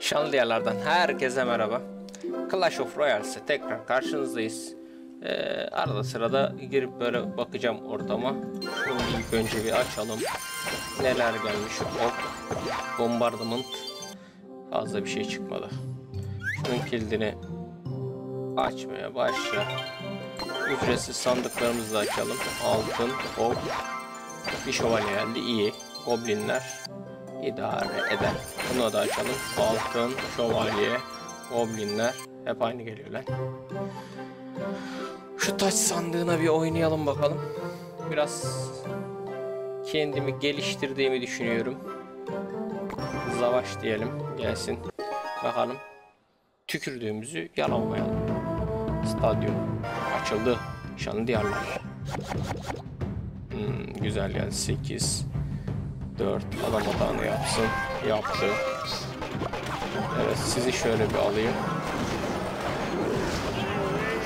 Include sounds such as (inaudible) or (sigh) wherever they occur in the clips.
Şanlı diyarlardan herkese merhaba. Clash of Royale'se tekrar karşınızdayız. Ee, arada sırada girip böyle bakacağım ortama. Şunu ilk önce bir açalım. Neler gelmiş? Hop. Bombardment. Fazla bir şey çıkmadı. Şunun kilidini açmaya başla. Ücretsiz sandıklarımızı da açalım. Altın, hop. Bir şövalye geldi. iyi. Goblinler idare eder. Bunu da açalım. Altın, şövalye, goblinler hep aynı geliyor lan. Şu taç sandığına bir oynayalım bakalım. Biraz kendimi geliştirdiğimi düşünüyorum. Savaş diyelim gelsin. Bakalım. Tükürdüğümüzü yalamayalım. Stadyum açıldı. Şanlı diyarlar. Hmm, güzel geldi. 8 4 adam hatanı yapsın. Yaptı. Evet sizi şöyle bir alayım.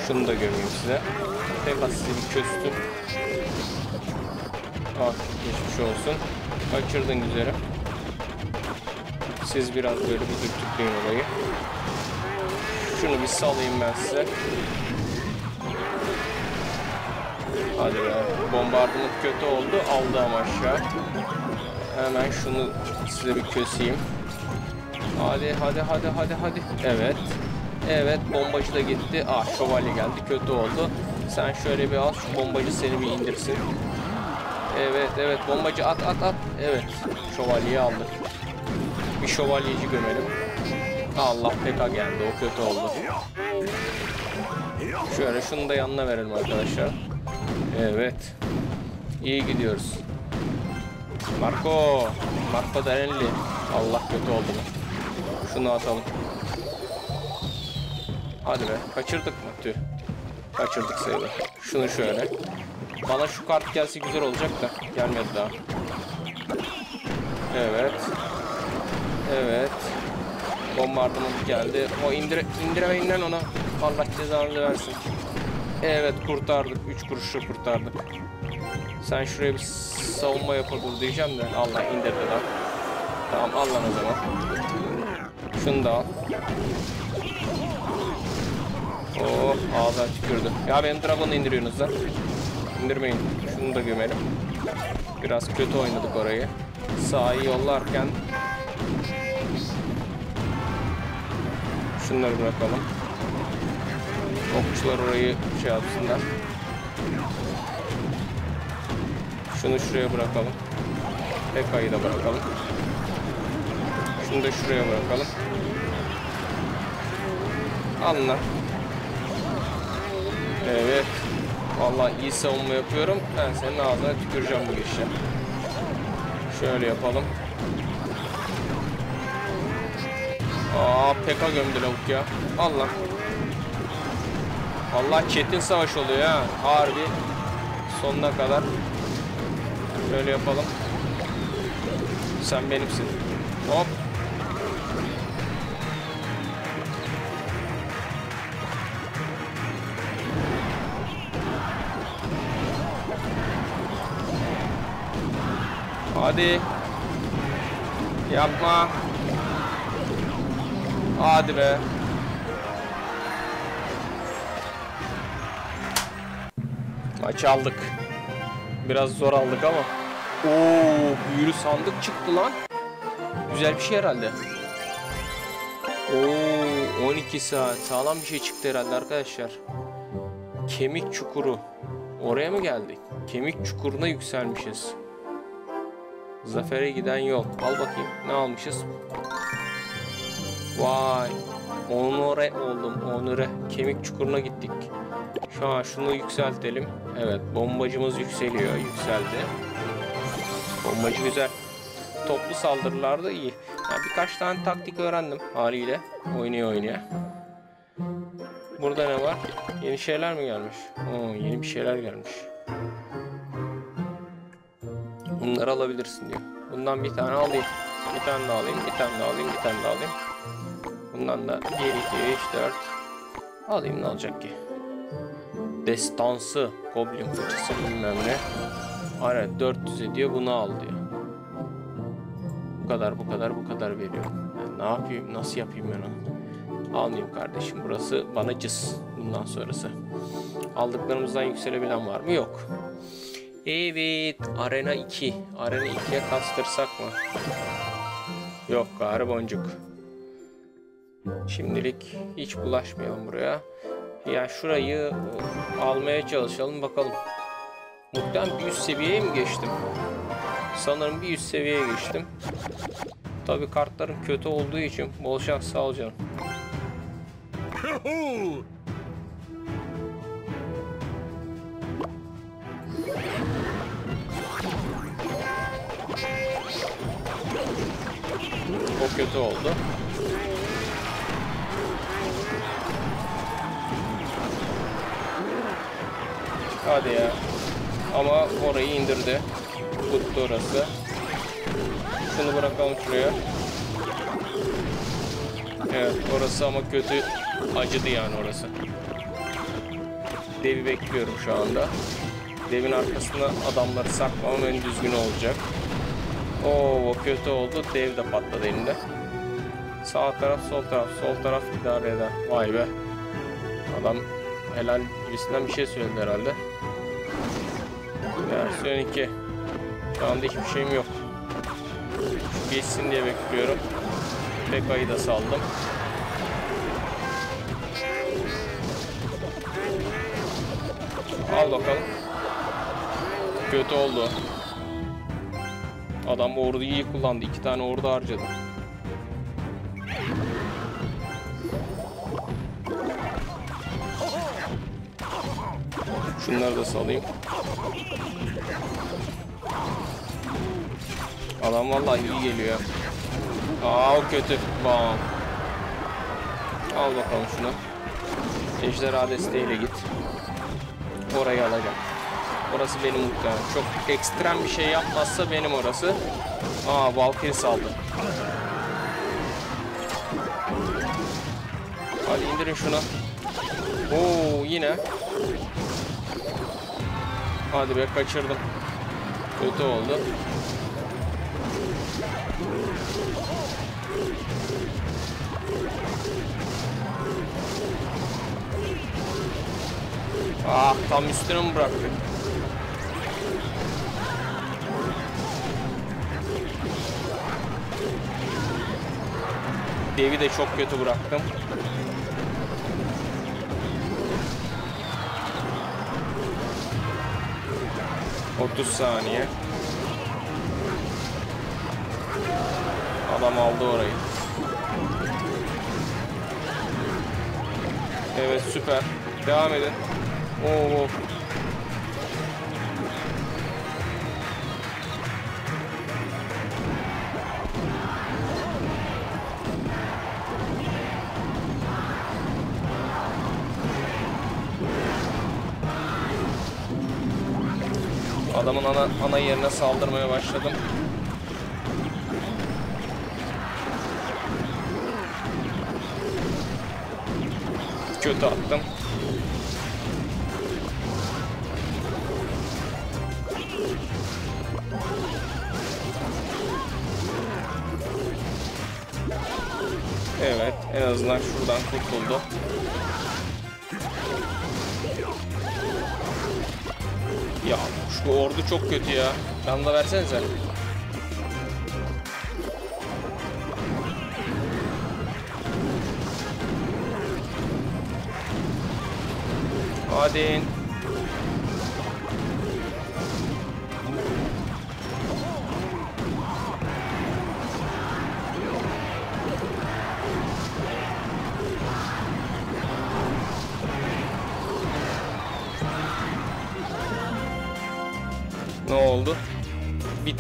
Şunu da göreyim size. Tekrar sizi bir köstüm. Ah geçmiş olsun. Kaçırdın güzelim. Siz biraz böyle bir dürtükleyin olayı. Şunu bir salayım ben size. Hadi be. Bombardıman kötü oldu. Aldı ama aşağı. Hemen şunu size bir köseyim. Hadi hadi hadi hadi hadi. Evet. Evet bombacı da gitti. Ah şövalye geldi. Kötü oldu. Sen şöyle bir al. Şu bombacı seni bir indirsin. Evet evet bombacı at at at. Evet. Şövalyeyi aldık. Bir şövalyeci gömelim. Allah PK geldi. O kötü oldu. Şöyle şunu da yanına verelim arkadaşlar. Evet. İyi gidiyoruz. Marco. Marco Danelli. Allah kötü oldu? Şunu atalım. Hadi be. Kaçırdık mı? Tüh. Kaçırdık sayılır. Şunu şöyle. Bana şu kart gelse güzel olacak da. Gelmedi daha. Evet. Evet. Bombardıman geldi. O indire, indiremeyin lan ona. Allah cezanı versin. Evet kurtardık. 3 kuruşla kurtardık. Sen şuraya bir savunma yapıldı diyeceğim de Allah indirdi lan. Tamam al lan o zaman. Şunu da al. Oh ağzına tükürdü. Ya benim Dragon'u indiriyorsunuz lan. İndirmeyin. Şunu da gömelim. Biraz kötü oynadık orayı. Sağı yollarken Şunları bırakalım. Okçular orayı şey yapsınlar. Şunu şuraya bırakalım. PK'yı da bırakalım. Şunu da şuraya bırakalım. Alın. Evet. Vallahi iyi savunma yapıyorum. Ben senin ağzına tüküreceğim bu işe. Şöyle yapalım. Aa PK gömdü lavuk ya. Allah. Allah çetin savaş oluyor ha. Harbi. Sonuna kadar. Şöyle yapalım. Sen benimsin. Hop. Hadi. Yapma. Hadi be. Maçı aldık. Biraz zor aldık ama. Oo, büyülü sandık çıktı lan. Güzel bir şey herhalde. Oo, 12 saat. Sağlam bir şey çıktı herhalde arkadaşlar. Kemik çukuru. Oraya mı geldik? Kemik çukuruna yükselmişiz. Zafere giden yol. Al bakayım. Ne almışız? Vay. Onore oldum. Onure. Kemik çukuruna gittik. Şu an şunu yükseltelim. Evet. Bombacımız yükseliyor. Yükseldi. Bombacı güzel. Toplu saldırılarda iyi. Yani birkaç tane taktik öğrendim haliyle. Oynaya oynaya. Burada ne var? Yeni şeyler mi gelmiş? Oo, yeni bir şeyler gelmiş. Bunları alabilirsin diyor. Bundan bir tane alayım. Bir tane daha alayım. Bir tane daha alayım. Bir tane daha alayım. Bundan da 1, 2, 3, 4 alayım ne olacak ki? Destansı, Goblin fıçısı bilmem ne. Aynen 400 ediyor bunu al diyor. Bu kadar bu kadar bu kadar veriyorum. Yani Ne yapayım? Nasıl yapayım ben onu? Almayayım kardeşim. Burası bana cız. Bundan sonrası. Aldıklarımızdan yükselebilen var mı? Yok. Evet. Arena 2. Arena 2'ye kastırsak mı? Yok gari boncuk. Şimdilik hiç bulaşmayalım buraya. Ya şurayı e, almaya çalışalım bakalım. Muhtemelen bir üst seviyeye mi geçtim? Sanırım bir üst seviyeye geçtim. Tabi kartların kötü olduğu için bol şans sağ canım. O kötü oldu. Hadi ya. Ama orayı indirdi. Tuttu orası. Şunu bırakalım şuraya. Evet orası ama kötü acıdı yani orası. Devi bekliyorum şu anda. Devin arkasına adamları saklamam en düzgün olacak. Oo kötü oldu. Dev de patladı elinde. Sağ taraf, sol taraf, sol taraf idare eder. Vay be. Adam helal gibisinden bir şey söyledi herhalde. Versiyon 2. Şu anda hiçbir şeyim yok. Geçsin diye bekliyorum. Peka'yı da saldım. Al bakalım. Kötü oldu. Adam orduyu iyi kullandı. İki tane ordu harcadı. Şunları da salayım. Adam vallahi iyi geliyor. Aa o kötü. Bam. Al bakalım şunu. Ejderha desteğiyle git. Orayı alacağım. Orası benim muhtemelen. Çok ekstrem bir şey yapmazsa benim orası. Aa Valkyrie saldı. Hadi indirin şunu. Oo yine. Hadi be kaçırdım. Kötü oldu. Ah tam üstüne mi bıraktık? Devi de çok kötü bıraktım. Otuz saniye. Adam aldı orayı. Evet süper. Devam edin. Oo. Adamın ana, ana yerine saldırmaya başladım. Kötü attım. Evet, en azından şuradan kurtuldu. Ya şu ordu çok kötü ya. Can da versenize. Hadi.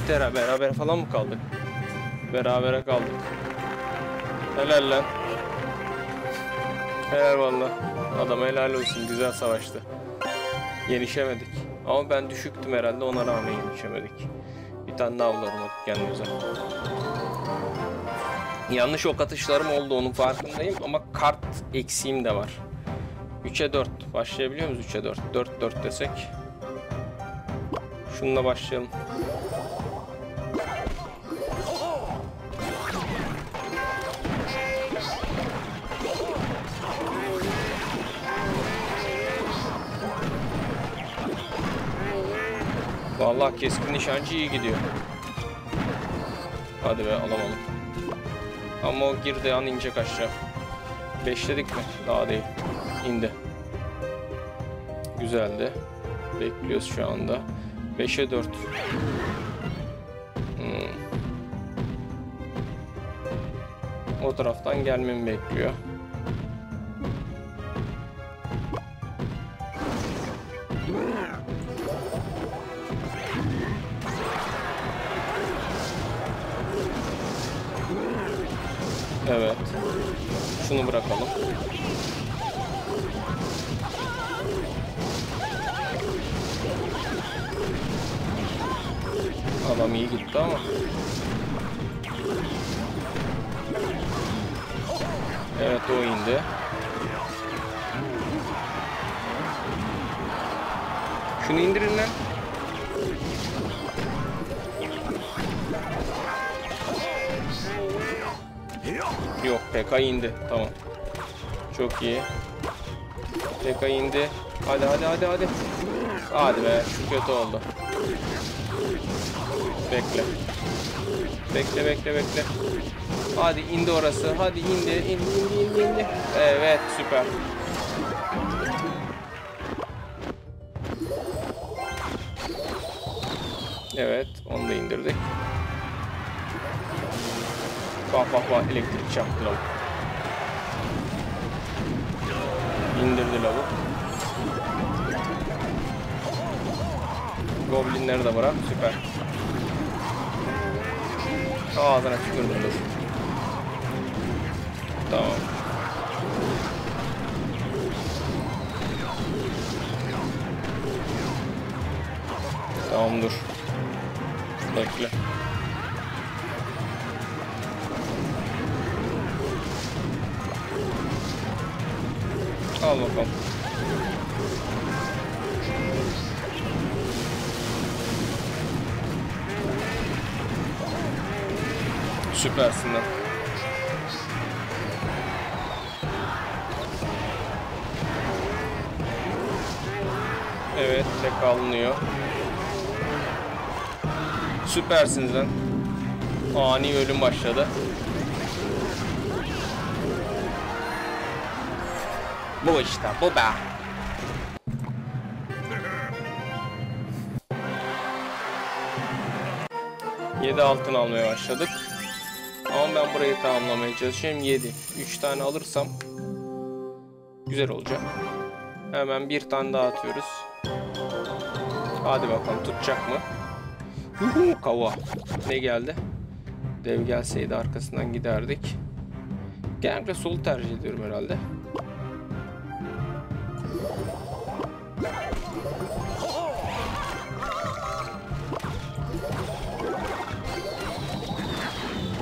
Herhalde. Beraber falan mı kaldık? Berabere kaldık. Helal lan. Helal valla. Adam helal olsun. Güzel savaştı. Yenişemedik. Ama ben düşüktüm herhalde. Ona rağmen yenişemedik. Bir tane daha avladım kendimize. Yanlış ok atışlarım oldu. Onun farkındayım. Ama kart eksiğim de var. 3'e 4. Başlayabiliyor muyuz 3'e 4? 4 4 desek. Şununla başlayalım. Vallahi keskin nişancı iyi gidiyor. Hadi be alamadım. Ama o girdi an inecek aşağı. Beşledik mi? Daha değil. İndi. Güzeldi. Bekliyoruz şu anda. 5'e 4. Hmm. O taraftan gelmemi bekliyor. Şunu bırakalım. Adam iyi gitti ama. Evet o indi. Şunu indirin lan. Yok PK indi. Tamam. Çok iyi. PK indi. Hadi hadi hadi hadi. Hadi be şu kötü oldu. Bekle. Bekle bekle bekle. Hadi indi orası. Hadi indi indi indi indi indi. Evet süper. Evet onu da indirdik. Bak bak bak elektrik çarptı lavuk. İndirdi lavuk. Goblinleri de bırak süper. Ağzına tükürdüm dur. Tamam. Tamam dur. Bekle. Al bakalım. Süpersin lan. Evet, tek alınıyor. Süpersiniz lan. Ani ölüm başladı. Bu işte, bu be. Yedi altın almaya başladık. Ama ben burayı tamamlamaya çalışıyorum. 7. 3 tane alırsam güzel olacak. Hemen bir tane daha atıyoruz. Hadi bakalım tutacak mı? Kava. Ne geldi? Dev gelseydi arkasından giderdik. Genellikle solu tercih ediyorum herhalde.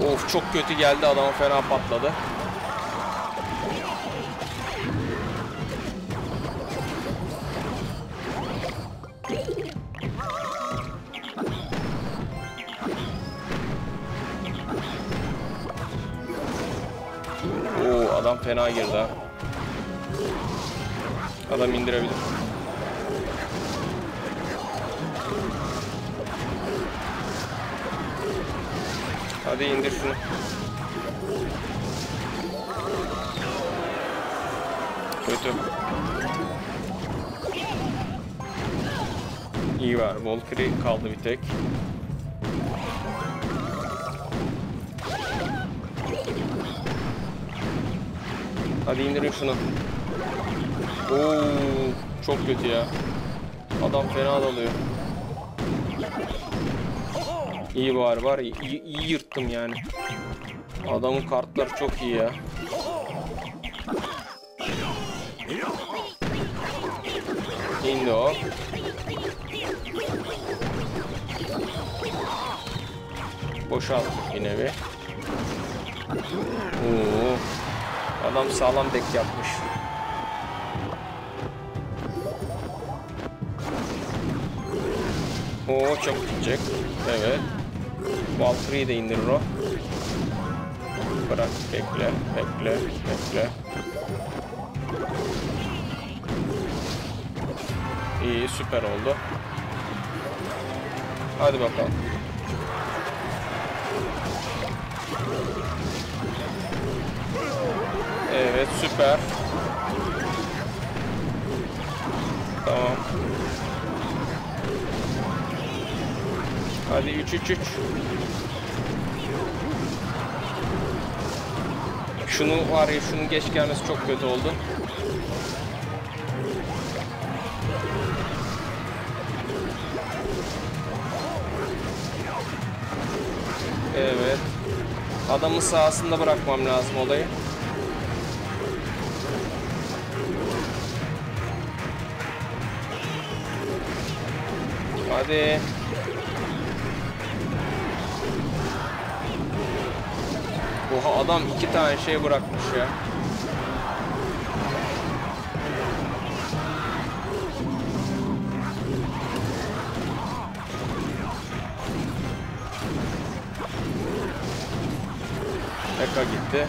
Of çok kötü geldi adama fena patladı. Oo adam fena girdi ha. Adam indirebilir. Hadi indir şunu. Kötü. İyi var. Valkyrie kaldı bir tek. Hadi indirin şunu. Oo, çok kötü ya. Adam fena dalıyor. İyi var var iyi, iyi yırttım yani. Adamın kartları çok iyi ya. İndi o. Boşalttık bir nevi. Oo. Adam sağlam dek yapmış. Oo çok gidecek. Evet. Valkyrie'yi de indirir o. Bırak bekle bekle bekle. İyi süper oldu. Hadi bakalım. Evet süper. Tamam. Hadi 3 3 3. Şunu var ya şunun geç gelmesi çok kötü oldu. Evet. Adamın sahasında bırakmam lazım olayı. Hadi. Oha adam iki tane şey bırakmış ya. Eka gitti.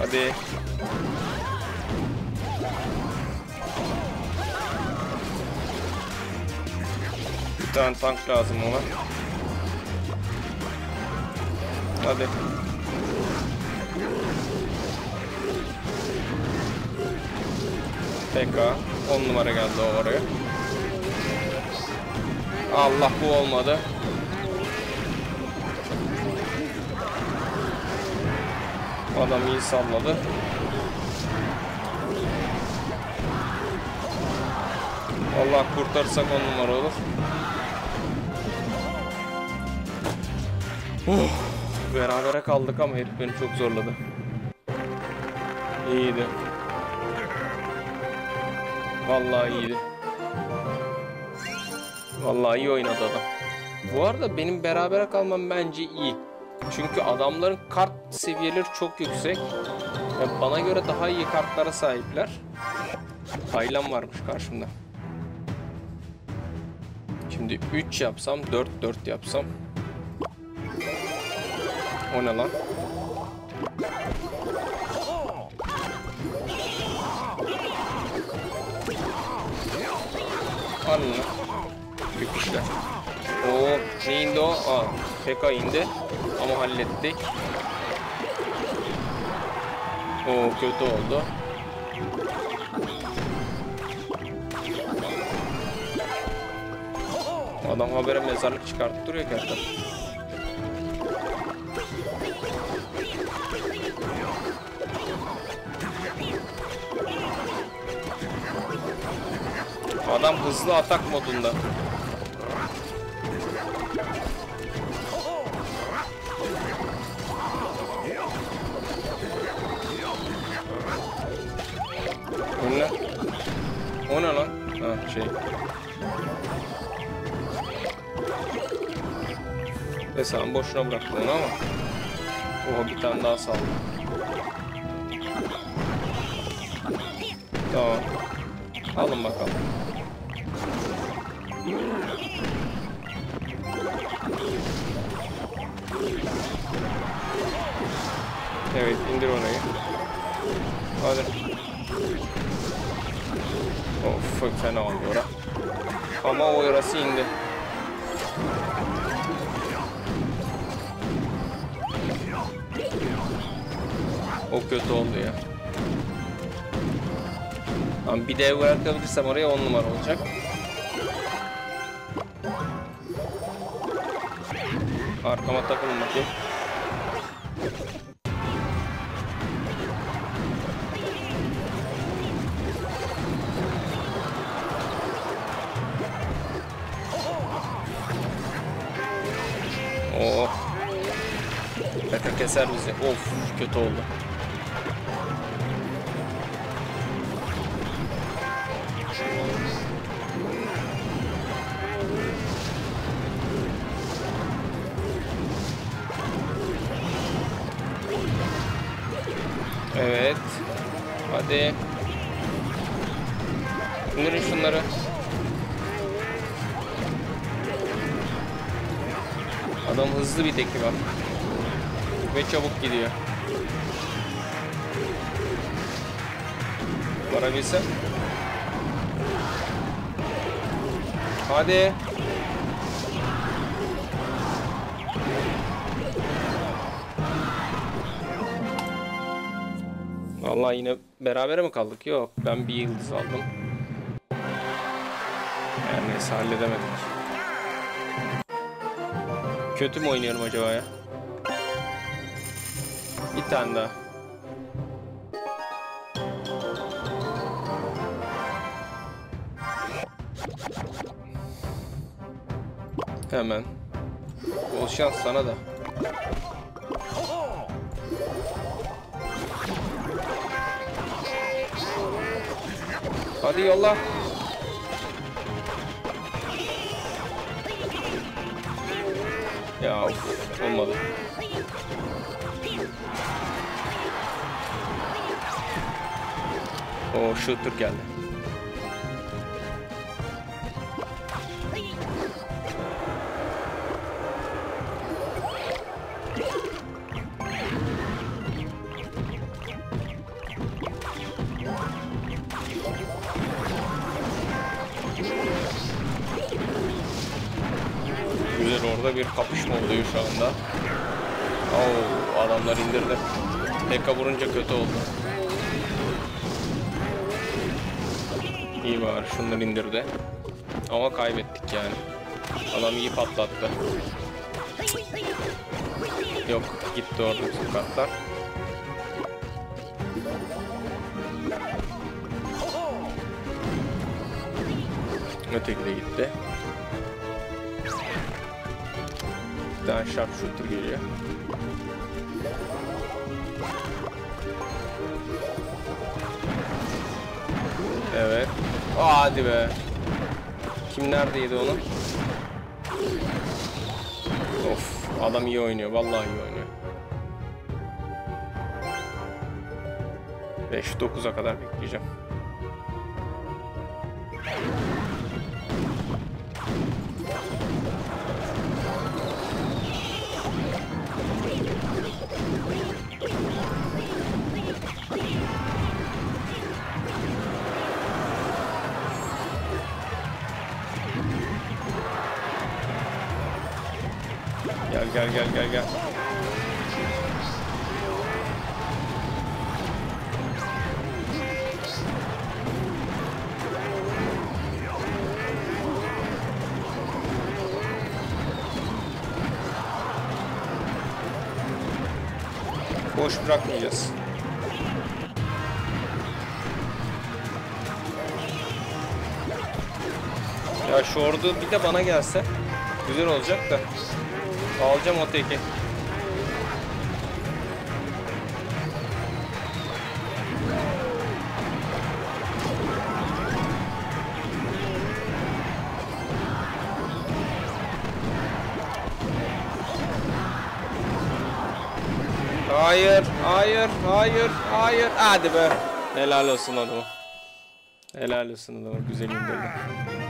Hadi. Bir tane tank lazım ona. Hadi. PK 10 numara geldi o oraya. Allah bu olmadı. Adam iyi salladı. Allah kurtarsak 10 numara olur. Oh, berabere kaldık ama herif beni çok zorladı. İyiydi. Vallahi iyiydi. Vallahi iyi oynadı adam. Bu arada benim berabere kalmam bence iyi. Çünkü adamların kart seviyeleri çok yüksek. Ve bana göre daha iyi kartlara sahipler. Taylan varmış karşımda. Şimdi 3 yapsam, 4 4 yapsam. O ne lan? Anla. Yüküşler. Oo, ne indi o? Aa, PK indi. Ama hallettik. Oo, kötü oldu. Adam habere mezarlık çıkartıp duruyor hatta. Adam hızlı atak modunda. Sen boşuna bıraktın ama. Oha bir tane daha saldı. Tamam. Alın bakalım. Evet indir orayı. Hadi. Of fena oldu ora. Ama o orası indi. O kötü oldu ya. Tamam bir dev bırakabilirsem oraya 10 numara olacak. Arkama takılın bakayım. Oh. Kaka keser bizi. Of kötü oldu. Evet. Hadi. İndirin şunları. Adam hızlı bir teki var. ve çabuk gidiyor. Varabilsem. Hadi. Vallahi yine berabere mi kaldık? Yok. Ben bir yıldız aldım. Yani neyse halledemedik. Kötü mü oynuyorum acaba ya? Bir tane daha. Hemen. Bol şans sana da. Hadi yolla. Ya olmadı. O shooter geldi. Şu anda. Oo, adamlar indirdi. Pekka vurunca kötü oldu. İyi var şunları indirdi. Ama kaybettik yani. Adam iyi patlattı. Yok gitti orada bizim kartlar. Öteki de gitti. Tane sharpshooter geliyor. Evet. Hadi be. Kim neredeydi onu? Of, adam iyi oynuyor. Vallahi iyi oynuyor. 5-9'a kadar bekleyeceğim. Gel gel gel gel. Boş bırakmayacağız. Ya şu ordu bir de bana gelse güzel olacak da. Alacağım o teki. Hayır, hayır, hayır, hayır. Hadi be. Helal olsun adama. Helal olsun adama. Güzel indirdi.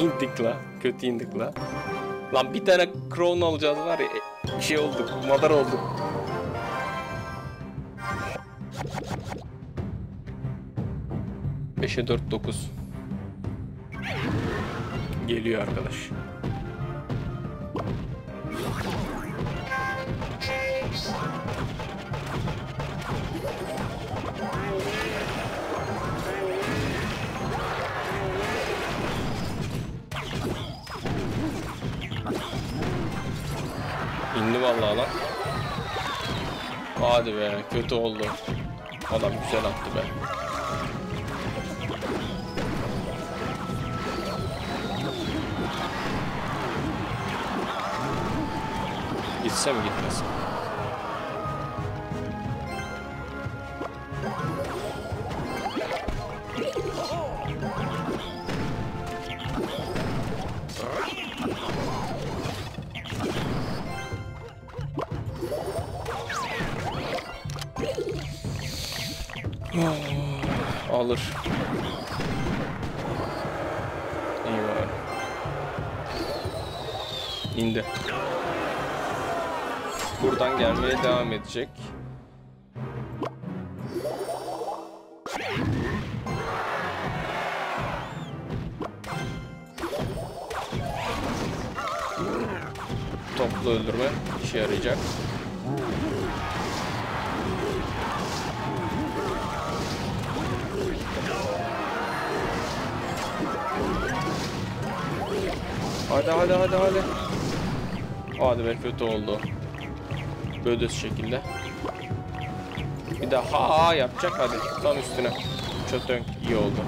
İndik la. Kötü indik la. Lan bir tane crown alacağız var ya. e, Şey olduk. Madar olduk. Beşe dört dokuz. Geliyor arkadaş. Hadi be kötü oldu. Adam güzel attı be. Gitse mi gitmez indi. Buradan gelmeye devam edecek. Toplu öldürme işe yarayacak. Hadi hadi hadi hadi. Hadi be kötü oldu. Böyle şekilde. Bir daha ha yapacak hadi. Tam üstüne. Çötönk iyi oldu.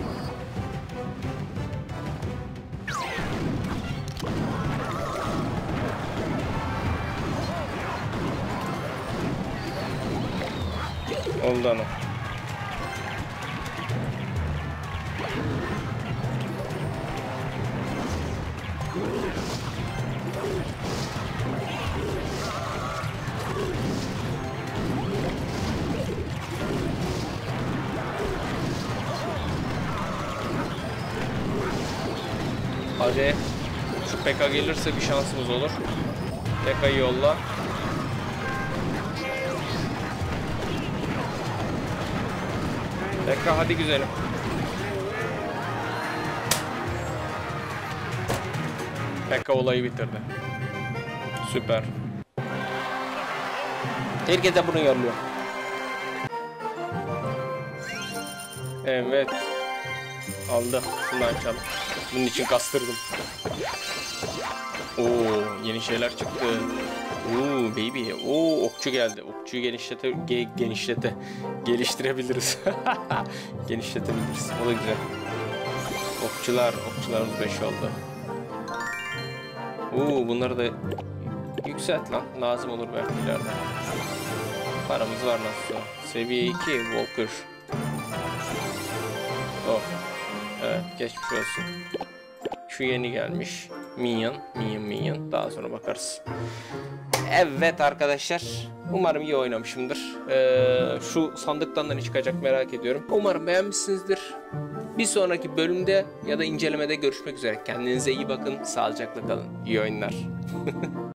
Ondan o. Pekka gelirse bir şansımız olur. Pekka'yı yolla. Pekka hadi güzelim. Pekka olayı bitirdi. Süper. Herkes de bunu yolluyor. Evet. Aldı. Şunu açalım. Bunun için kastırdım. Oo, yeni şeyler çıktı. Oo baby. Oo okçu geldi. Okçuyu genişlete ge, genişlete geliştirebiliriz. (laughs) Genişletebiliriz. O da güzel. Okçular, okçularımız 5 oldu. Oo bunları da yükselt lan. Lazım olur belki ileride. Paramız var nasıl? Seviye 2 Walker. Oh. Geçmiş olsun. Şu yeni gelmiş. Minion, Minion, Minion. Daha sonra bakarız. Evet arkadaşlar. Umarım iyi oynamışımdır. Ee, şu sandıktan da ne çıkacak merak ediyorum. Umarım beğenmişsinizdir. Bir sonraki bölümde ya da incelemede görüşmek üzere. Kendinize iyi bakın. Sağlıcakla kalın. İyi oyunlar. (laughs)